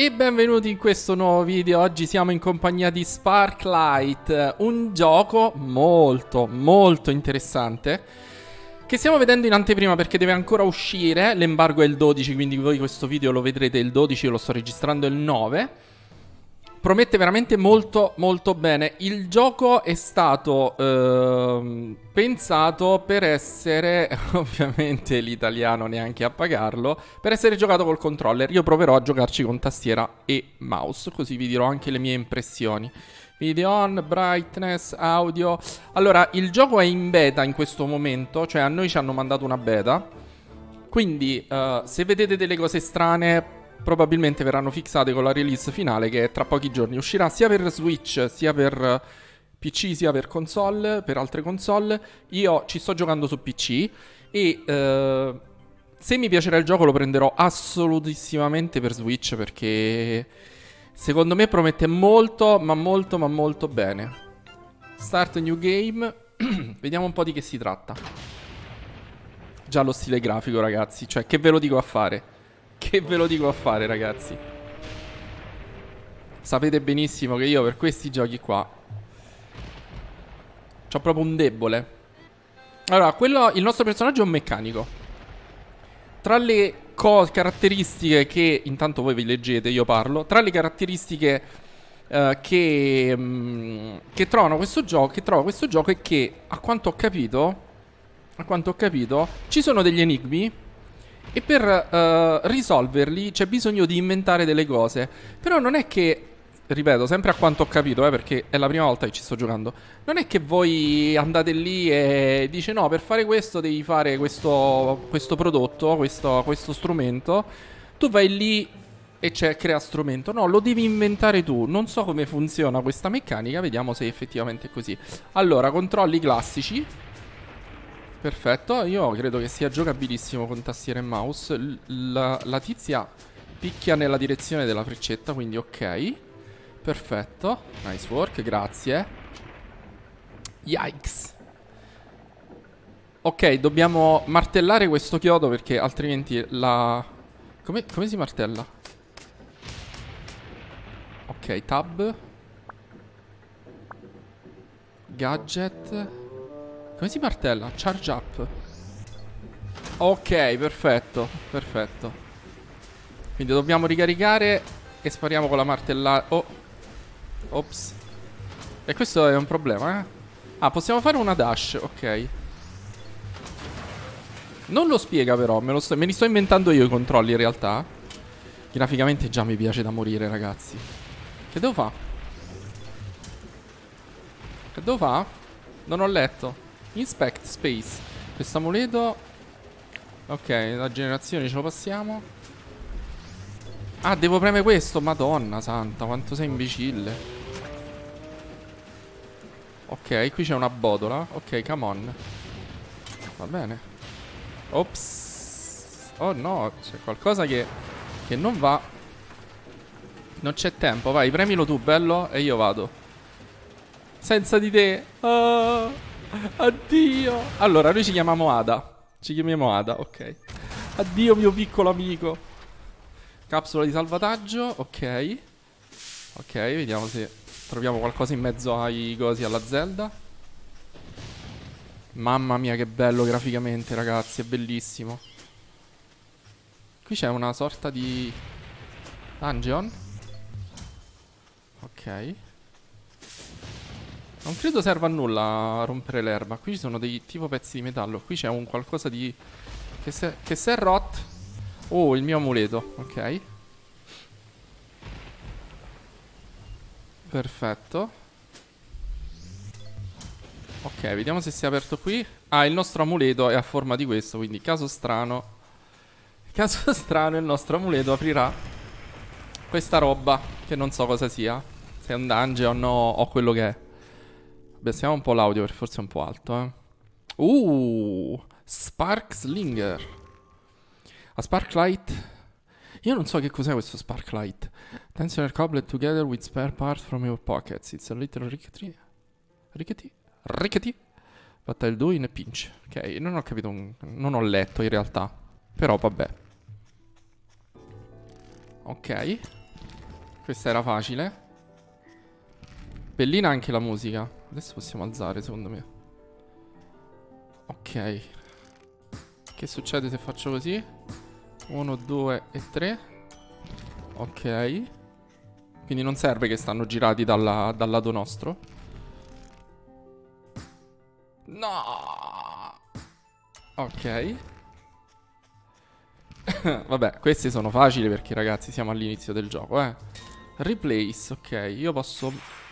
E benvenuti in questo nuovo video, oggi siamo in compagnia di Sparklight, un gioco molto molto interessante che stiamo vedendo in anteprima perché deve ancora uscire, l'embargo è il 12 quindi voi questo video lo vedrete il 12, io lo sto registrando il 9 Promette veramente molto molto bene. Il gioco è stato eh, pensato per essere, ovviamente l'italiano neanche a pagarlo, per essere giocato col controller. Io proverò a giocarci con tastiera e mouse, così vi dirò anche le mie impressioni. Video on, brightness, audio. Allora, il gioco è in beta in questo momento, cioè a noi ci hanno mandato una beta. Quindi, uh, se vedete delle cose strane, probabilmente verranno fissate con la release finale che tra pochi giorni uscirà sia per Switch sia per PC sia per console, per altre console. Io ci sto giocando su PC e uh, se mi piacerà il gioco lo prenderò assolutissimamente per Switch perché secondo me promette molto, ma molto, ma molto bene. Start new game. Vediamo un po' di che si tratta. Già lo stile grafico, ragazzi. Cioè, che ve lo dico a fare? Che ve lo dico a fare, ragazzi. Sapete benissimo che io per questi giochi qua C'ho proprio un debole Allora, quello, il nostro personaggio è un meccanico Tra le caratteristiche che Intanto voi vi leggete, io parlo Tra le caratteristiche uh, che, um, che trovano questo gioco Che trova questo gioco è che A quanto ho capito A quanto ho capito Ci sono degli enigmi e per uh, risolverli c'è bisogno di inventare delle cose. Però non è che, ripeto, sempre a quanto ho capito, eh, perché è la prima volta che ci sto giocando, non è che voi andate lì e dice no, per fare questo devi fare questo, questo prodotto, questo, questo strumento. Tu vai lì e c'è crea strumento. No, lo devi inventare tu. Non so come funziona questa meccanica, vediamo se effettivamente è così. Allora, controlli classici. Perfetto, io credo che sia giocabilissimo con tastiera e mouse. La, la tizia picchia nella direzione della freccetta, quindi ok. Perfetto, nice work, grazie. Yikes. Ok, dobbiamo martellare questo chiodo perché altrimenti la... Come, come si martella? Ok, tab. Gadget. Come si martella? Charge up. Ok, perfetto. Perfetto. Quindi dobbiamo ricaricare e spariamo con la martellata. Oh. Ops. E questo è un problema, eh? Ah, possiamo fare una dash. Ok. Non lo spiega però, me, lo sto, me li sto inventando io i controlli in realtà. Graficamente già mi piace da morire, ragazzi. Che devo fare? Che devo fare? Non ho letto. Inspect space. Questo amuleto. Ok, la generazione ce lo passiamo. Ah, devo premere questo. Madonna santa, quanto sei imbecille. Ok, qui c'è una botola. Ok, come on. Va bene. Ops. Oh no, c'è qualcosa che, che non va. Non c'è tempo, vai, premilo tu, bello, e io vado. Senza di te. Oh. Addio. Allora, noi ci chiamiamo Ada. Ci chiamiamo Ada, ok. Addio, mio piccolo amico. Capsula di salvataggio, ok. Ok, vediamo se troviamo qualcosa in mezzo ai cosi alla Zelda. Mamma mia, che bello graficamente, ragazzi. È bellissimo. Qui c'è una sorta di dungeon. Ok. Non credo serva a nulla rompere l'erba. Qui ci sono dei tipo pezzi di metallo. Qui c'è un qualcosa di... Che se, che se è rot... Oh, il mio amuleto. Ok. Perfetto. Ok, vediamo se si è aperto qui. Ah, il nostro amuleto è a forma di questo, quindi caso strano... Caso strano il nostro amuleto aprirà questa roba, che non so cosa sia. Se è un dungeon o, o quello che è. Abbassiamo un po' l'audio perché forse è un po' alto, eh. Uh, Spark Slinger. A Sparklight. Io non so che cos'è questo Sparklight. Tensioner coblet together with spare parts from your pockets. It's a little rickety. Rickety? Rickety? But I'll do in a pinch. Ok, non ho capito, un... non ho letto in realtà. Però vabbè. Ok. Questa era facile. Bellina anche la musica. Adesso possiamo alzare, secondo me. Ok. Che succede se faccio così? 1, 2 e 3. Ok. Quindi non serve che stanno girati dalla, dal lato nostro. No! Ok. Vabbè, questi sono facili perché ragazzi siamo all'inizio del gioco, eh. Replace, ok. Io posso...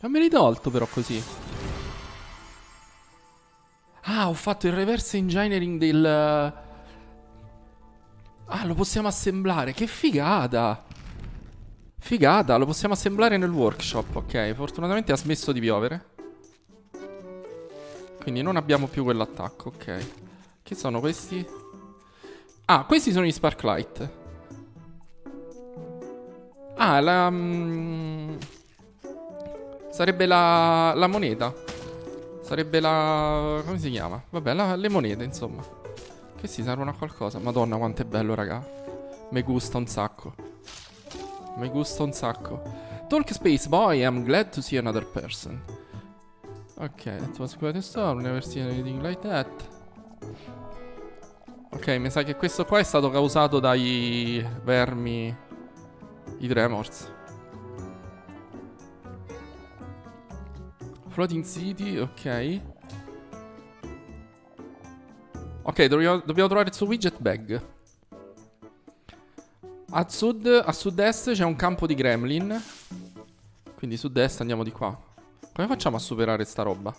L'hai tolto però così. Ah, ho fatto il reverse engineering del... Ah, lo possiamo assemblare. Che figata! Figata, lo possiamo assemblare nel workshop, ok. Fortunatamente ha smesso di piovere. Quindi non abbiamo più quell'attacco, ok. Che sono questi? Ah, questi sono gli Sparklight. Ah, la... Mm, sarebbe la, la moneta. Sarebbe la... come si chiama? Vabbè, la, le monete, insomma. Questi servono a qualcosa. Madonna, quanto è bello, raga. Mi gusta un sacco. Mi gusta un sacco. Talk Space Boy, I'm glad to see another person. Ok, that was quite a storm, never seen anything like that. Ok, mi sa che questo qua è stato causato dai vermi... I Tremors. Floating City, ok. Ok, dobbiamo, dobbiamo trovare il suo widget bag. A sud, a sud-est c'è un campo di gremlin. Quindi sud-est andiamo di qua. Come facciamo a superare sta roba?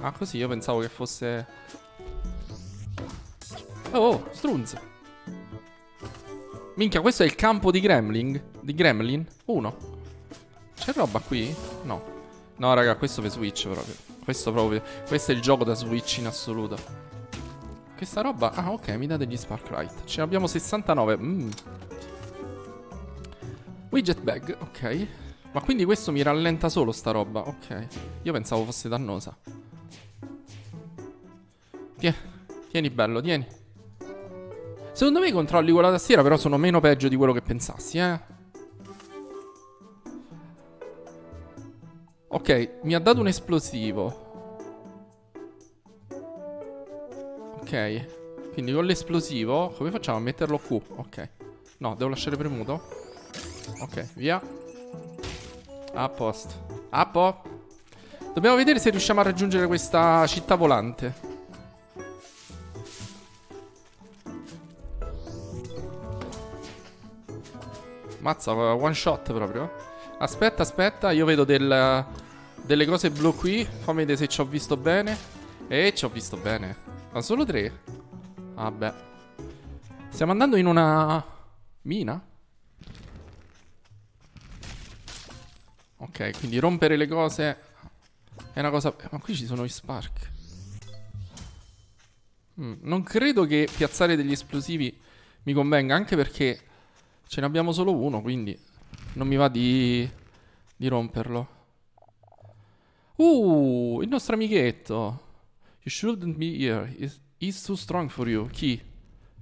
Ah, così io pensavo che fosse... Oh, oh, strunz. Minchia, questo è il campo di gremlin? Di gremlin? Uno. C'è roba qui? No. No, raga, questo per Switch proprio. Questo proprio... Questo è il gioco da Switch in assoluto. Questa roba... Ah, ok, mi dà degli Sparklight. Ce ne abbiamo 69. Mm. Widget bag, ok. Ma quindi questo mi rallenta solo sta roba. Ok. Io pensavo fosse dannosa. Tieni, tieni bello, tieni. Secondo me i controlli con la tastiera però sono meno peggio di quello che pensassi, eh. Ok, mi ha dato un esplosivo. Ok. Quindi con l'esplosivo, come facciamo a metterlo Q? Ok. No, devo lasciare premuto. Ok, via. A posto. A po'. Dobbiamo vedere se riusciamo a raggiungere questa città volante. Mazza, one shot proprio. Aspetta, aspetta, io vedo del, delle cose blu qui. Fammi vedere se ci ho visto bene. E ci ho visto bene. Ma solo tre? Vabbè. Stiamo andando in una mina? Ok, quindi rompere le cose è una cosa... Ma qui ci sono i spark. Mm, non credo che piazzare degli esplosivi mi convenga, anche perché ce ne abbiamo solo uno, quindi non mi va di, di romperlo. Uh, il nostro amichetto. You shouldn't be here. He's too strong for you. Chi?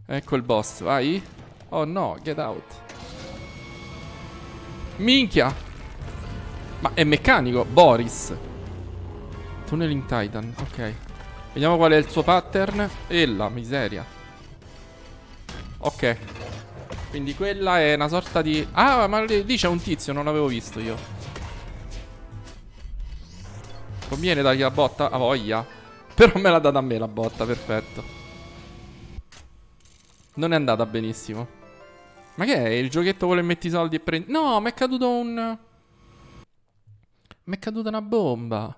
Ecco il boss, vai. Oh no, get out. Minchia. Ma è meccanico, Boris. Tunneling Titan, ok. Vediamo qual è il suo pattern. E la miseria. Ok. Quindi quella è una sorta di... Ah, ma lì c'è un tizio, non l'avevo visto io. Conviene dargli la botta? A voglia. Però me l'ha data a me la botta, perfetto. Non è andata benissimo. Ma che è? Il giochetto vuole metti i soldi e prendi... No, mi è caduto un... Mi è caduta una bomba.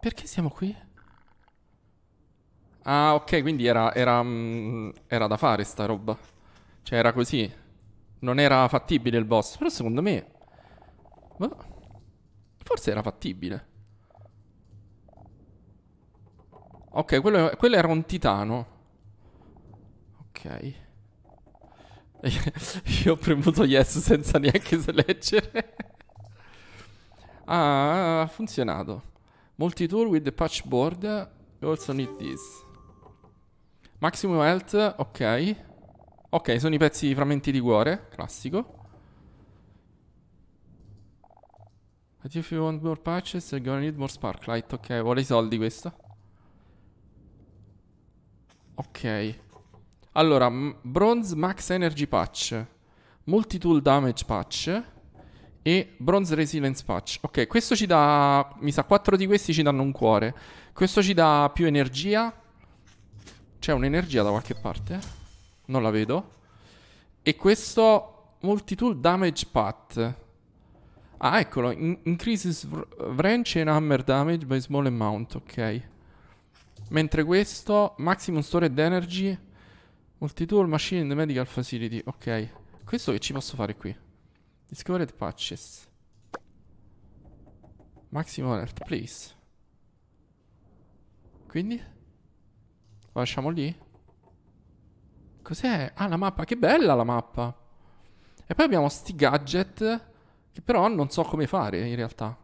Perché siamo qui? Ah, ok, quindi era, era, um, era da fare sta roba. Cioè, era così. Non era fattibile il boss. Però secondo me... Forse era fattibile. Ok, quello, quello era un titano. Ok. Io ho premuto yes senza neanche leggere. ah, ha funzionato. Multi-tool with the patch board. You also need this. Maximum health, ok. Ok, sono i pezzi di frammenti di cuore, classico. But if you want more patches, you're gonna need more sparklight. Ok, vuole i soldi questo. Ok. Allora, Bronze Max Energy Patch, Multitool Damage Patch e Bronze Resilience Patch. Ok, questo ci dà... Mi sa, quattro di questi ci danno un cuore. Questo ci dà più energia. C'è un'energia da qualche parte? Non la vedo. E questo Multitool Damage Path. Ah, eccolo. In increases wrench and hammer damage by small amount. Ok. Mentre questo, maximum stored energy, multitool machine in the medical facility. Ok. Questo che ci posso fare qui? Discovered patches. Maximum alert, please. Quindi? Lo lasciamo lì? Cos'è? Ah, la mappa. Che bella la mappa. E poi abbiamo sti gadget che però non so come fare in realtà.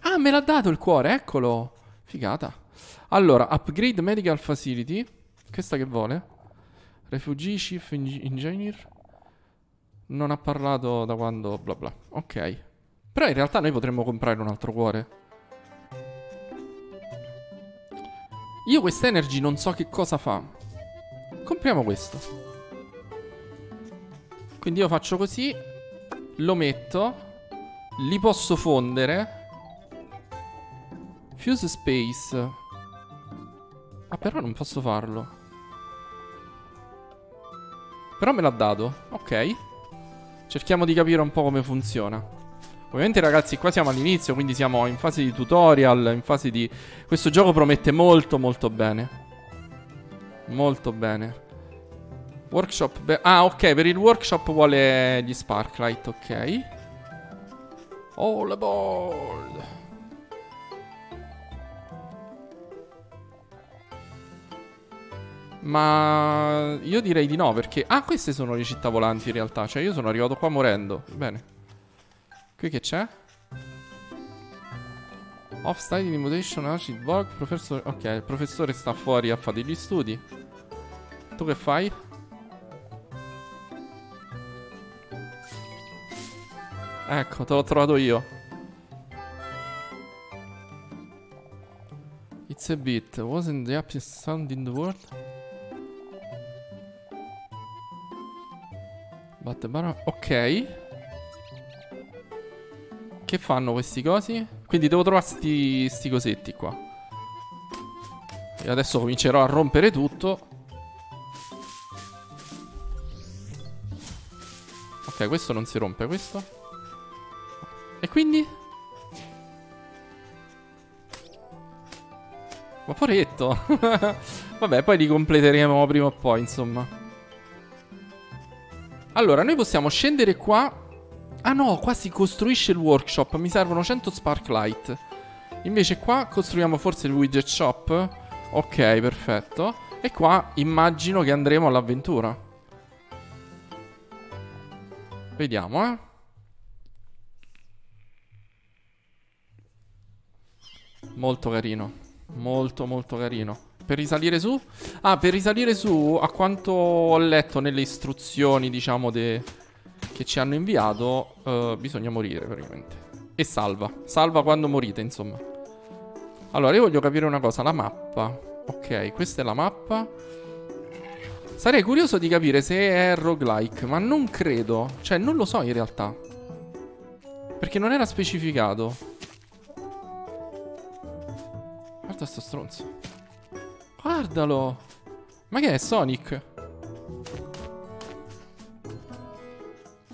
Ah, me l'ha dato il cuore, eccolo. Figata. Allora, upgrade medical facility. Questa che vuole? Refugee chief engineer. Non ha parlato da quando bla bla. Ok. Però in realtà noi potremmo comprare un altro cuore. Io questa energy non so che cosa fa. Compriamo questo. Quindi io faccio così lo metto. Li posso fondere. Fuse space. Ah, però non posso farlo. Però me l'ha dato. Ok. Cerchiamo di capire un po' come funziona. Ovviamente ragazzi qua siamo all'inizio Quindi siamo in fase di tutorial In fase di... Questo gioco promette molto molto bene Molto bene Workshop. Ah, ok, per il workshop vuole gli sparklight, ok. All aboard. Ma io direi di no perché... Ah, queste sono le città volanti in realtà. Cioè io sono arrivato qua morendo. Bene. Qui che c'è? Off-study mutation acid bug. Professore... Ok, il professore sta fuori a fare degli studi. Tu che fai? Ecco, te l'ho trovato io. It's a bit. Wasn't the happiest sound in the world? But Ok. Che fanno questi cosi? Quindi devo trovare sti, sti cosetti qua. E adesso comincerò a rompere tutto. Ok, questo non si rompe, questo? Quindi? Ma poretto. Vabbè, poi li completeremo prima o poi, insomma. Allora, noi possiamo scendere qua. Ah no, qua si costruisce il workshop. Mi servono 100 sparklight. Invece qua costruiamo forse il widget shop. Ok, perfetto. E qua immagino che andremo all'avventura. Vediamo, eh. Molto carino. Molto molto carino. Per risalire su? Ah, per risalire su, a quanto ho letto nelle istruzioni, diciamo, che ci hanno inviato, uh, bisogna morire praticamente. E salva. Salva quando morite, insomma. Allora, io voglio capire una cosa. La mappa. Ok, questa è la mappa. Sarei curioso di capire se è roguelike, ma non credo. Cioè, non lo so in realtà. Perché non era specificato. Guarda sto stronzo. Guardalo. Ma che è Sonic?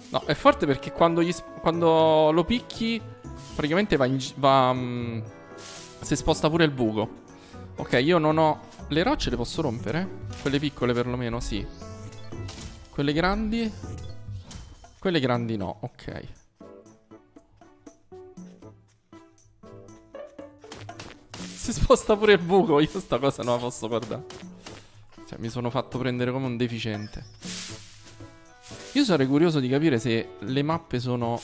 No, è forte perché quando, quando lo picchi praticamente va, in, va um, si sposta pure il buco. Ok, io non ho... Le rocce le posso rompere? Quelle piccole perlomeno, sì. Quelle grandi? Quelle grandi no, ok. Si sposta pure il buco. Io sta cosa non la posso guardare. Cioè, mi sono fatto prendere come un deficiente. Io sarei curioso di capire se le mappe sono...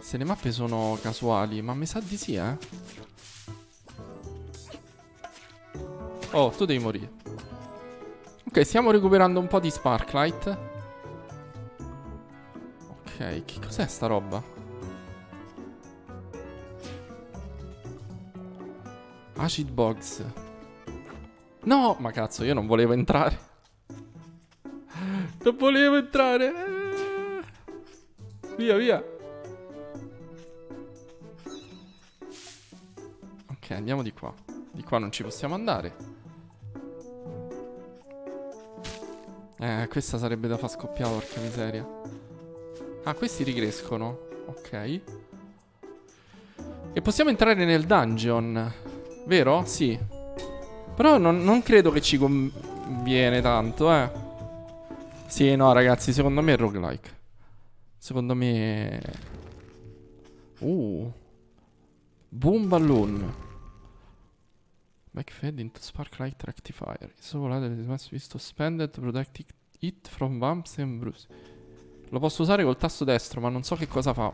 Se le mappe sono casuali. Ma mi sa di sì, eh. Oh, tu devi morire. Ok, stiamo recuperando un po' di Sparklight. Ok, che cos'è sta roba? Acid Box. No, ma cazzo, io non volevo entrare. Non volevo entrare. Via, via. Ok, andiamo di qua. Di qua non ci possiamo andare. Eh, questa sarebbe da far scoppiare, porca miseria. Ah, questi rigrescono. Ok. E possiamo entrare nel dungeon. Vero? Sì. Però non, non credo che ci conviene tanto, eh. Sì, no, ragazzi, secondo me è roguelike. Secondo me... Uh. Boom Balloon. Backfed into Sparklight Rectifier. So volate must be suspended protect it from bumps and bruises. Lo posso usare col tasto destro, ma non so che cosa fa.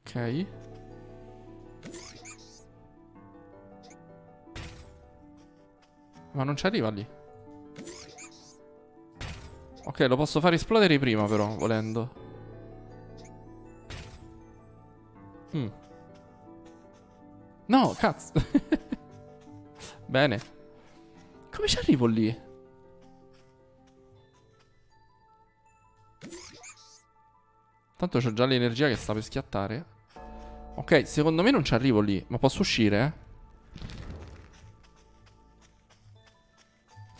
Ok. Ma non ci arriva lì. Ok, lo posso fare esplodere prima però, volendo. Hmm. No, cazzo. Bene. Come ci arrivo lì? Tanto c'ho già l'energia che sta per schiattare. Ok, secondo me non ci arrivo lì. Ma posso uscire, eh?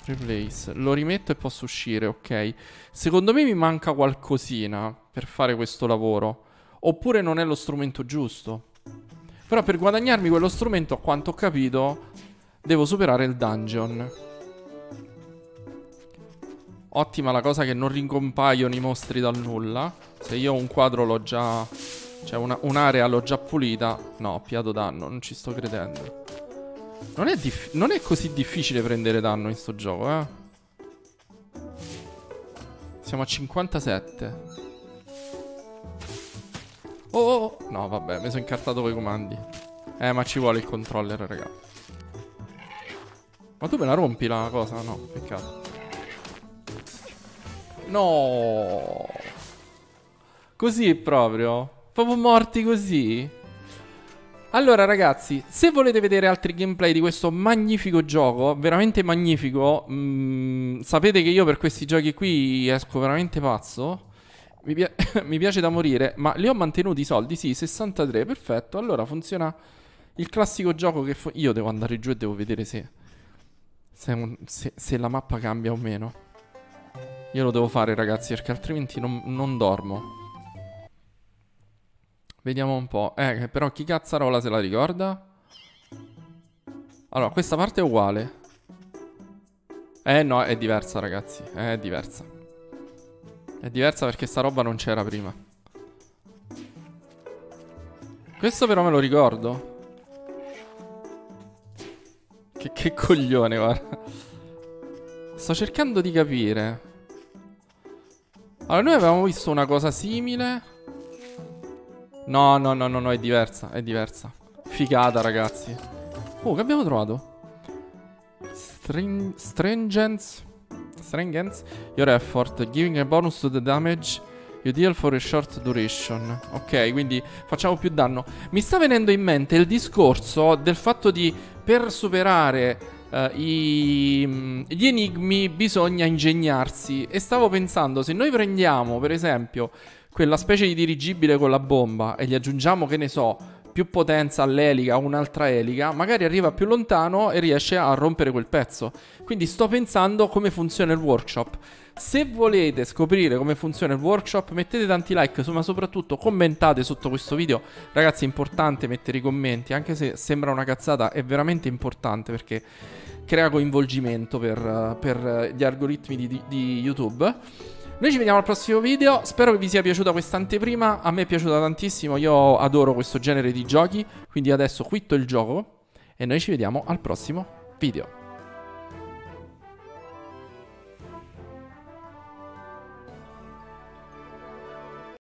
Replace. Lo rimetto e posso uscire, ok. Secondo me mi manca qualcosina per fare questo lavoro. Oppure non è lo strumento giusto. Però per guadagnarmi quello strumento, a quanto ho capito, devo superare il dungeon. Ottima la cosa che non rincompaiono i mostri dal nulla. Se io un quadro l'ho già... Cioè un'area l'ho già pulita. No, ho piato danno, non ci sto credendo. Non è, non è così difficile prendere danno in sto gioco, eh. Siamo a 57. Oh, oh, oh, No, vabbè, mi sono incartato con i comandi. Eh, ma ci vuole il controller, raga. Ma tu me la rompi la cosa? No, peccato. No. Così proprio. Proprio morti così. Allora ragazzi, se volete vedere altri gameplay di questo magnifico gioco, veramente magnifico, mh, mm, sapete che io per questi giochi qui esco veramente pazzo. Mi, pi mi piace da morire, ma li ho mantenuti i soldi, sì, 63, perfetto. Allora funziona il classico gioco che io devo andare giù e devo vedere se, se, se, se, la mappa cambia o meno. Io lo devo fare ragazzi, perché altrimenti non, non dormo. Vediamo un po'. Eh, però chi cazzarola se la ricorda? Allora, questa parte è uguale. Eh no, è diversa ragazzi. È diversa. È diversa perché sta roba non c'era prima. Questo però me lo ricordo. Che, che coglione, guarda. Sto cercando di capire. Allora, noi avevamo visto una cosa simile. No, no, no, no, no, è diversa, è diversa. Figata, ragazzi. Oh, che abbiamo trovato? String Stringence. Stringence. Your effort. Giving a bonus to the damage you deal for a short duration. Ok, quindi facciamo più danno. Mi sta venendo in mente il discorso del fatto di per superare uh, i, mm, gli enigmi bisogna ingegnarsi. E stavo pensando, se noi prendiamo, per esempio quella specie di dirigibile con la bomba e gli aggiungiamo, che ne so, più potenza all'elica o un'altra elica, magari arriva più lontano e riesce a rompere quel pezzo. Quindi sto pensando come funziona il workshop. Se volete scoprire come funziona il workshop, mettete tanti like, ma soprattutto commentate sotto questo video. Ragazzi, è importante mettere i commenti, anche se sembra una cazzata, è veramente importante perché crea coinvolgimento per, per gli algoritmi di, di YouTube. Noi ci vediamo al prossimo video. Spero che vi sia piaciuta questa anteprima. A me è piaciuta tantissimo. Io adoro questo genere di giochi. Quindi adesso quitto il gioco. E noi ci vediamo al prossimo video.